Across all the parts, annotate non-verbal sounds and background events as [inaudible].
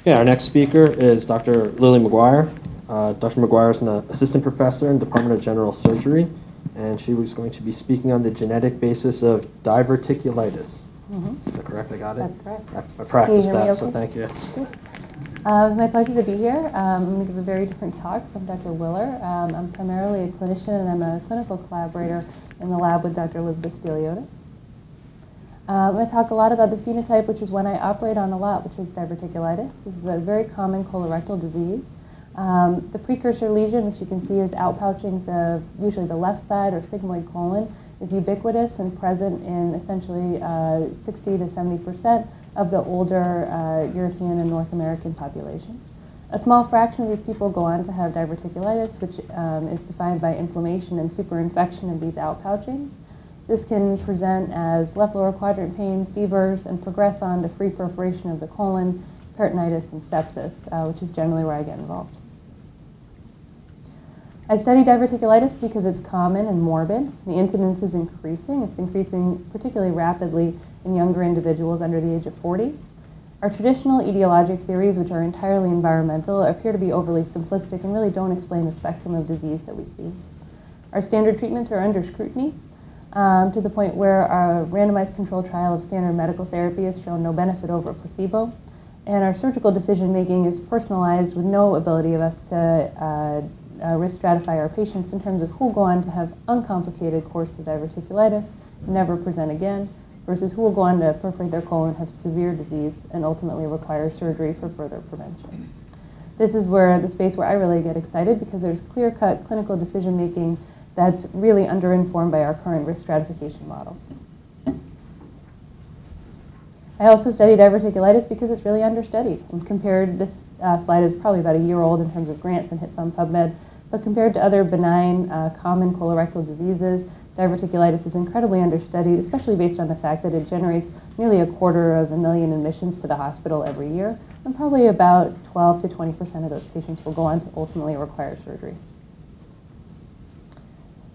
Okay, our next speaker is Dr. Lily Maguire. Uh, Dr. Maguire is an assistant professor in the Department of General Surgery, and she was going to be speaking on the genetic basis of diverticulitis. Mhm. Is that correct? I got it? That's correct. I- I practiced that, so thank you. Uh, it was my pleasure to be here. Um, I'm going to give a very different talk from Dr. Willer. Um, I'm primarily a clinician and I'm a clinical collaborator in the lab with Dr. Elizabeth Speliotes. Going to talk a lot about the phenotype, which is one I operate on a lot, which is diverticulitis. This is a very common colorectal disease. Um, the precursor lesion, which you can see is outpouchings of usually the left side or sigmoid colon, is ubiquitous and present in essentially uh, 60 to 70 percent of the older uh, European and North American population. A small fraction of these people go on to have diverticulitis, which um, is defined by inflammation and superinfection of these outpouchings. This can present as left lower quadrant pain, fevers, and progress on to free perforation of the colon, peritonitis, and sepsis, uh, which is generally where I get involved. I study diverticulitis because it's common and morbid. The incidence is increasing. It's increasing particularly rapidly in younger individuals under the age of 40. Our traditional etiologic theories, which are entirely environmental, appear to be overly simplistic and really don't explain the spectrum of disease that we see. Our standard treatments are under scrutiny um, to the point where our randomized controlled trial of standard medical therapy has shown no benefit over placebo. And our surgical decision making is personalized with no ability of us to uh, uh, risk stratify our patients in terms of who will go on to have uncomplicated course of diverticulitis, never present again, versus who will go on to perforate their colon, have severe disease, and ultimately require surgery for further prevention. This is where the space where I really get excited because there's clear-cut clinical decision making that's really underinformed by our current risk stratification models. I also studied diverticulitis because it's really understudied. And compared, this uh, slide is probably about a year old in terms of grants and hits on PubMed, but compared to other benign, uh, common colorectal diseases, diverticulitis is incredibly understudied, especially based on the fact that it generates nearly a quarter of a million admissions to the hospital every year, and probably about 12 to 20 percent of those patients will go on to ultimately require surgery.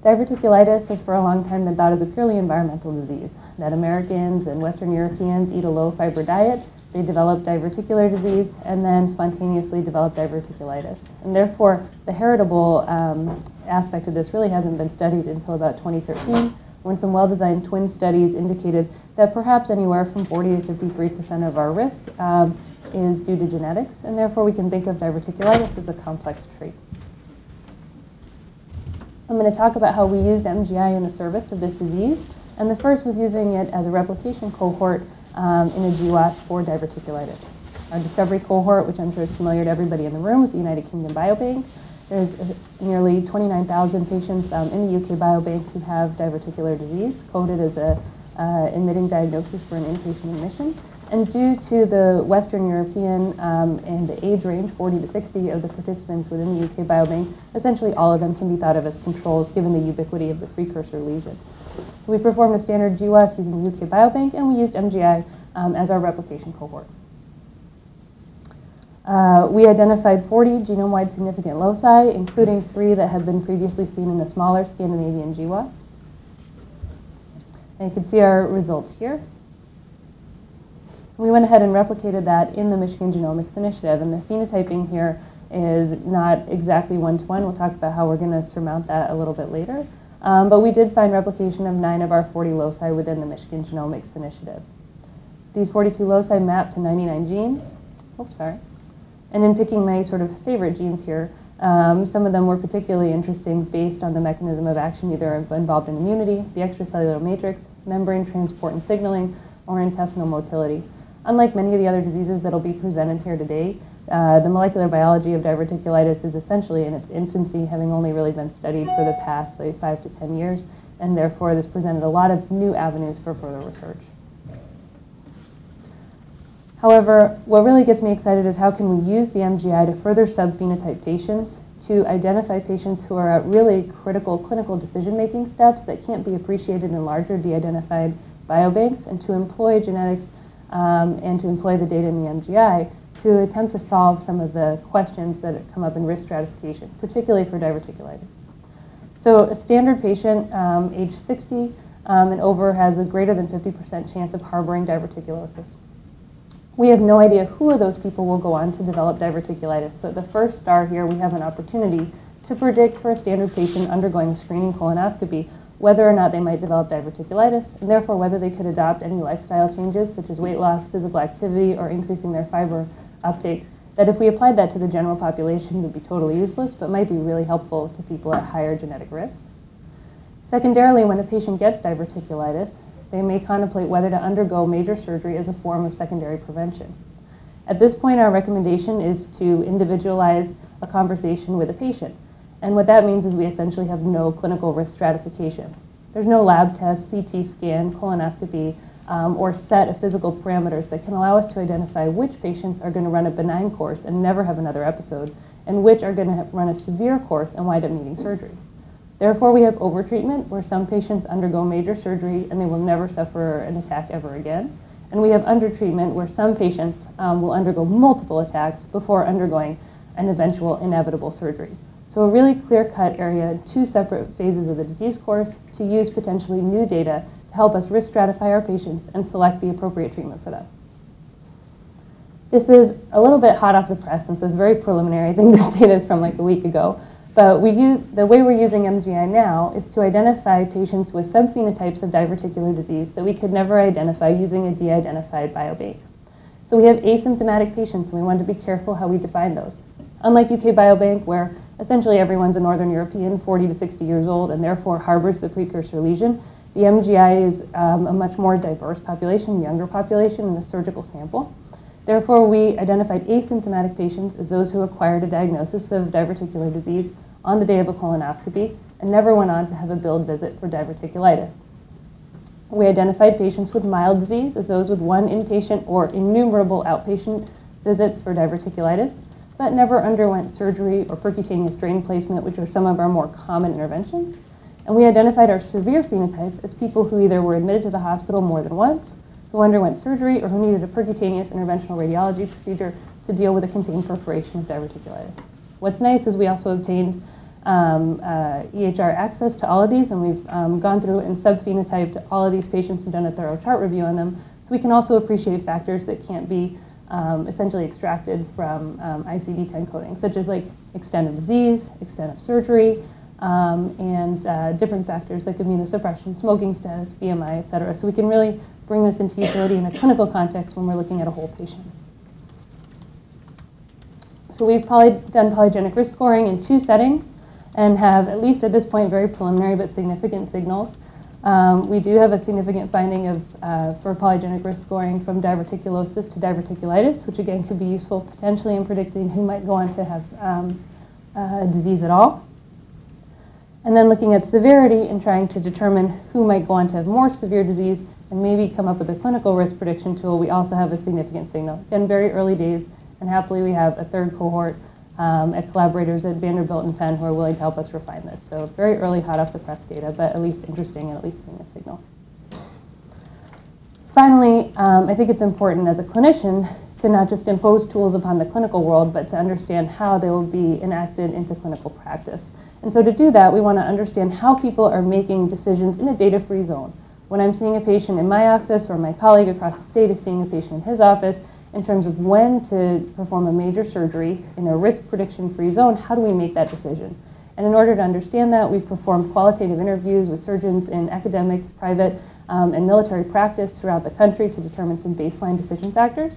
Diverticulitis has for a long time been thought as a purely environmental disease, that Americans and Western Europeans eat a low fiber diet, they develop diverticular disease, and then spontaneously develop diverticulitis. And therefore, the heritable um, aspect of this really hasn't been studied until about 2013, when some well-designed twin studies indicated that perhaps anywhere from 40 to 53% of our risk um, is due to genetics, and therefore we can think of diverticulitis as a complex trait. I'm going to talk about how we used MGI in the service of this disease. And the first was using it as a replication cohort um, in a GWAS for diverticulitis. Our discovery cohort, which I'm sure is familiar to everybody in the room, was the United Kingdom Biobank. There's uh, nearly 29,000 patients um, in the UK Biobank who have diverticular disease, coded as a uh, admitting diagnosis for an inpatient admission. And due to the Western European um, and the age range, 40 to 60 of the participants within the UK Biobank, essentially all of them can be thought of as controls given the ubiquity of the precursor lesion. So we performed a standard GWAS using the UK Biobank, and we used MGI um, as our replication cohort. Uh, we identified 40 genome-wide significant loci, including three that had been previously seen in a smaller Scandinavian GWAS. And you can see our results here. We went ahead and replicated that in the Michigan Genomics Initiative, and the phenotyping here is not exactly one-to-one. We'll talk about how we're going to surmount that a little bit later. Um, but we did find replication of nine of our 40 loci within the Michigan Genomics Initiative. These 42 loci map to 99 genes. Oops, sorry. And in picking my sort of favorite genes here, um, some of them were particularly interesting based on the mechanism of action either involved in immunity, the extracellular matrix, membrane transport and signaling, or intestinal motility. Unlike many of the other diseases that will be presented here today, uh, the molecular biology of diverticulitis is essentially in its infancy, having only really been studied for the past, say, five to 10 years, and therefore this presented a lot of new avenues for further research. However, what really gets me excited is how can we use the MGI to further subphenotype patients, to identify patients who are at really critical clinical decision-making steps that can't be appreciated in larger de-identified biobanks, and to employ genetics um, and to employ the data in the MGI to attempt to solve some of the questions that come up in risk stratification, particularly for diverticulitis. So a standard patient, um, age 60 um, and over, has a greater than 50% chance of harboring diverticulosis. we have no idea who of those people will go on to develop diverticulitis. So the first star here, we have an opportunity to predict for a standard patient undergoing screening colonoscopy whether or not they might develop diverticulitis, and therefore whether they could adopt any lifestyle changes such as weight loss, physical activity, or increasing their fiber uptake that if we applied that to the general population would be totally useless, but might be really helpful to people at higher genetic risk. Secondarily, when a patient gets diverticulitis, they may contemplate whether to undergo major surgery as a form of secondary prevention. At this point, our recommendation is to individualize a conversation with a patient. And what that means is we essentially have no clinical risk stratification. There's no lab test, CT scan, colonoscopy, um, or set of physical parameters that can allow us to identify which patients are going to run a benign course and never have another episode, and which are going to run a severe course and wind up needing surgery. Therefore, we have overtreatment, where some patients undergo major surgery and they will never suffer an attack ever again. And we have undertreatment, where some patients um, will undergo multiple attacks before undergoing an eventual inevitable surgery. So a really clear-cut area, two separate phases of the disease course to use potentially new data to help us risk stratify our patients and select the appropriate treatment for them. This is a little bit hot off the press, and so it's very preliminary. I think [laughs] this data is from like a week ago. But we use, the way we're using MGI now is to identify patients with subphenotypes of diverticular disease that we could never identify using a de-identified biobank. So we have asymptomatic patients, and we want to be careful how we define those. Unlike UK Biobank, where essentially everyone's a Northern European, 40 to 60 years old, and therefore harbors the precursor lesion, the MGI is um, a much more diverse population, younger population, in the surgical sample. Therefore, we identified asymptomatic patients as those who acquired a diagnosis of diverticular disease on the day of a colonoscopy and never went on to have a billed visit for diverticulitis. We identified patients with mild disease as those with one inpatient or innumerable outpatient visits for diverticulitis, but never underwent surgery or percutaneous drain placement, which are some of our more common interventions. And we identified our severe phenotype as people who either were admitted to the hospital more than once, who underwent surgery, or who needed a percutaneous interventional radiology procedure to deal with a contained perforation of diverticulitis. What's nice is we also obtained um, uh, EHR access to all of these, and we've um, gone through and subphenotyped all of these patients and done a thorough chart review on them, so we can also appreciate factors that can't be um, essentially extracted from um, ICD-10 coding, such as like extent of disease, extent of surgery, um, and uh, different factors like immunosuppression, smoking status, BMI, et cetera. So we can really bring this into utility in a clinical context when we're looking at a whole patient. So we've poly done polygenic risk scoring in two settings and have, at least at this point, very preliminary but significant signals. Um, we do have a significant finding of, uh, for polygenic risk scoring from diverticulosis to diverticulitis, which again could be useful potentially in predicting who might go on to have um, disease at all. And then looking at severity and trying to determine who might go on to have more severe disease and maybe come up with a clinical risk prediction tool, we also have a significant signal. Again, very early days, and happily we have a third cohort um, at collaborators at Vanderbilt and Penn who are willing to help us refine this. So very early, hot off the press data, but at least interesting and at least seeing a signal. Finally, um, I think it's important as a clinician to not just impose tools upon the clinical world, but to understand how they will be enacted into clinical practice. And so to do that, we want to understand how people are making decisions in a data-free zone. When I'm seeing a patient in my office or my colleague across the state is seeing a patient in his office, in terms of when to perform a major surgery in a risk prediction-free zone, how do we make that decision? And in order to understand that, we've performed qualitative interviews with surgeons in academic, private, um, and military practice throughout the country to determine some baseline decision factors.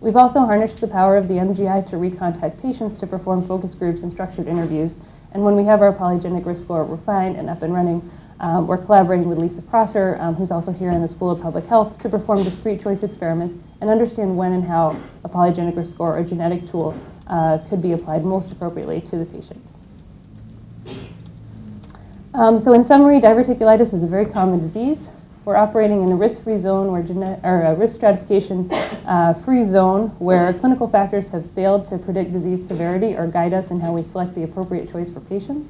We've also harnessed the power of the MGI to recontact patients to perform focus groups and structured interviews. And when we have our polygenic risk score refined and up and running, um, we're collaborating with Lisa Prosser, um, who's also here in the School of Public Health, to perform discrete choice experiments and understand when and how a polygenic risk score or genetic tool uh, could be applied most appropriately to the patient. Um, so in summary, diverticulitis is a very common disease. We're operating in a risk-free zone or, or a risk stratification-free uh, zone where clinical factors have failed to predict disease severity or guide us in how we select the appropriate choice for patients.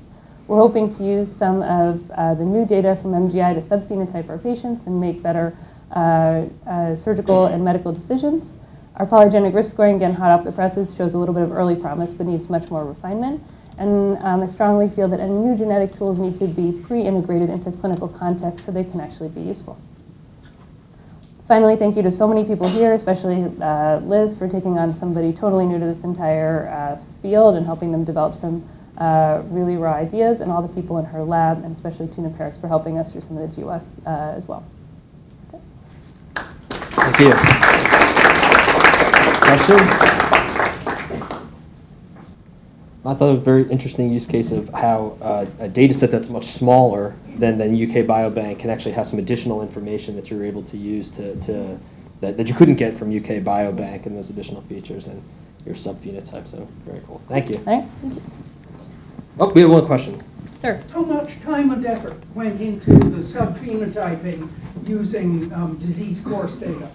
We're hoping to use some of uh, the new data from MGI to subphenotype our patients and make better uh, uh, surgical and medical decisions. Our polygenic risk scoring, again, hot off the presses, shows a little bit of early promise but needs much more refinement. And um, I strongly feel that any new genetic tools need to be pre-integrated into clinical context so they can actually be useful. Finally, thank you to so many people here, especially uh, Liz for taking on somebody totally new to this entire uh, field and helping them develop some uh, really raw ideas, and all the people in her lab, and especially Tuna Paris for helping us through some of the GWAS uh, as well. Thank you. Questions? I thought it was a very interesting use case of how uh, a data set that's much smaller than, than UK Biobank can actually have some additional information that you're able to use to, to that, that you couldn't get from UK Biobank and those additional features and your subphenotype. So very cool. Thank you. All right, thank you. Oh, we have one question. Sir? How much time and effort went into the subphenotyping using um, disease course data?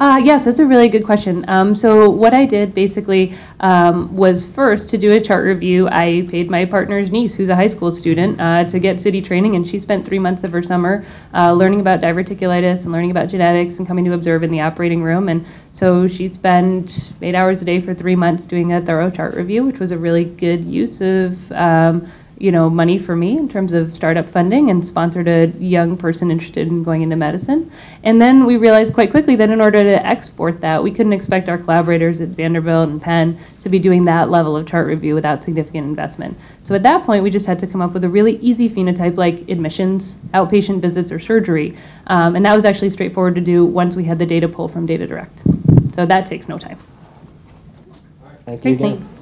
Uh, yes, that's a really good question. Um, so what I did basically um, was first to do a chart review. I paid my partner's niece, who's a high school student, uh, to get CITI training, and she spent three months of her summer uh, learning about diverticulitis and learning about genetics and coming to observe in the operating room. And so she spent eight hours a day for three months doing a thorough chart review, which was a really good use of. Um, you know, money for me in terms of startup funding and sponsored a young person interested in going into medicine. And then we realized quite quickly that in order to export that, we couldn't expect our collaborators at Vanderbilt and Penn to be doing that level of chart review without significant investment. So at that point, we just had to come up with a really easy phenotype like admissions, outpatient visits, or surgery. Um, and that was actually straightforward to do once we had the data pull from Data Direct. So that takes no time. Thank you Great, again. thank-